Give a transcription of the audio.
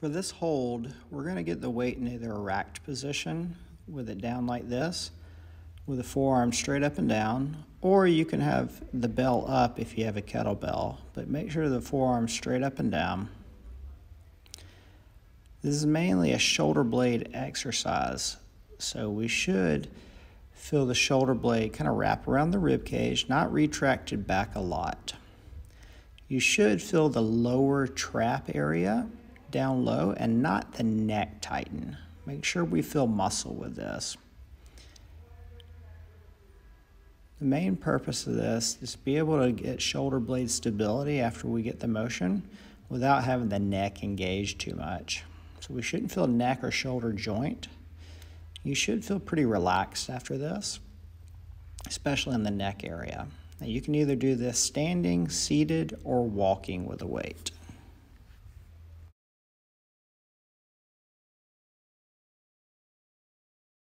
For this hold, we're going to get the weight in either a racked position with it down like this, with the forearm straight up and down, or you can have the bell up if you have a kettlebell, but make sure the forearm straight up and down. This is mainly a shoulder blade exercise, so we should feel the shoulder blade kind of wrap around the rib cage, not retracted back a lot. You should feel the lower trap area down low and not the neck tighten. Make sure we feel muscle with this. The main purpose of this is to be able to get shoulder blade stability after we get the motion without having the neck engaged too much. So we shouldn't feel neck or shoulder joint. You should feel pretty relaxed after this, especially in the neck area. Now you can either do this standing, seated, or walking with a weight.